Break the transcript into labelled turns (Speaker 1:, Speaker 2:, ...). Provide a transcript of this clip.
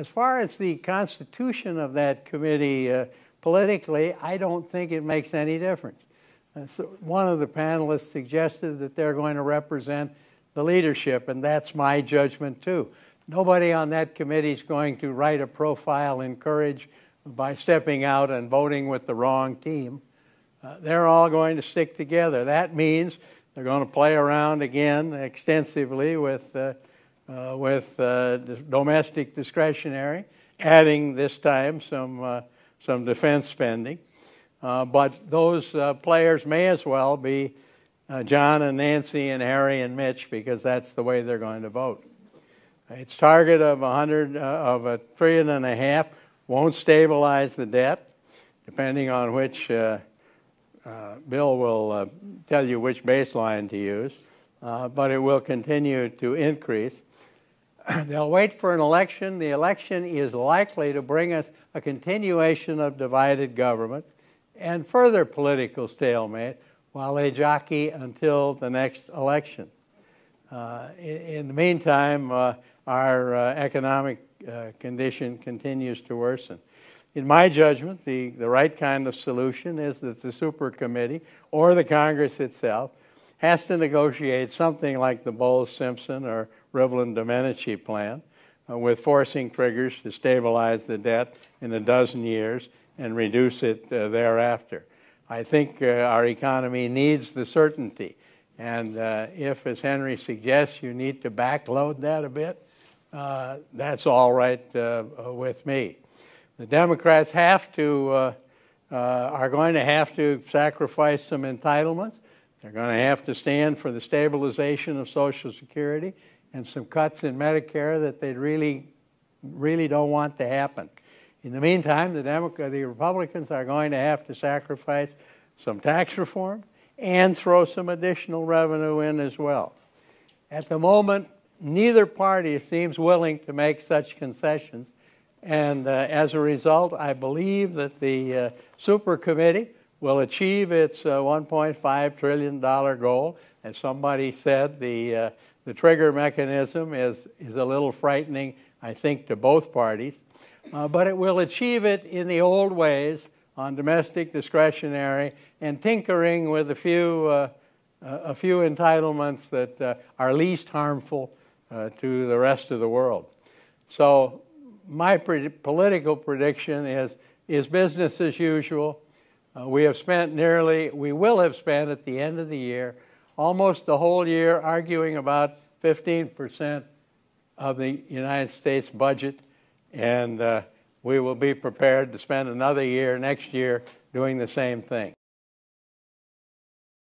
Speaker 1: as far as the constitution of that committee uh, politically, I don't think it makes any difference. Uh, so one of the panelists suggested that they're going to represent the leadership, and that's my judgment too. Nobody on that committee is going to write a profile in courage by stepping out and voting with the wrong team. Uh, they're all going to stick together. That means they're going to play around again extensively with, uh, uh, with uh, domestic discretionary, adding this time some, uh, some defense spending. Uh, but those players may as well be John and Nancy and Harry and Mitch because that's the way they're going to vote. Its target of 100 of a trillion and a half won't stabilize the debt, depending on which uh, Bill will uh, tell you which baseline to use, uh, but it will continue to increase. They'll wait for an election. The election is likely to bring us a continuation of divided government and further political stalemate while they jockey until the next election. Uh, in, in, the meantime, uh, our uh, economic condition continues to worsen. In my judgment, the, the right kind of solution is that the super committee or the Congress itself has to negotiate something like the Bowles-Simpson or Rivlin-Domenici plan uh, with forcing triggers to stabilize the debt in a dozen years and reduce it uh, thereafter. I think uh, our economy needs the certainty. And uh, if, as Henry suggests, you need to backload that a bit, uh, that's all right with me. The Democrats have to, are going to have to sacrifice some entitlements. They're going to have to stand for the stabilization of Social Security and some cuts in Medicare that they really, really don't want to happen. In the meantime, the, the Republicans are going to have to sacrifice some tax reform and throw some additional revenue in as well. At the moment, neither party seems willing to make such concessions, and uh, as a result, I believe that the uh, super committee will achieve its uh, $1.5 trillion goal. As somebody said, the, uh, the trigger mechanism is, is a little frightening, I think, to both parties. Uh, but it will achieve it in the old ways on domestic discretionary and tinkering with a few, uh, a few entitlements that are least harmful to the rest of the world. So my pre- political prediction is, is business as usual. Uh, we have spent nearly, we will have spent at the end of the year, almost the whole year arguing about 15% of the United States budget, and uh, we will be prepared to spend another year next year doing the same thing.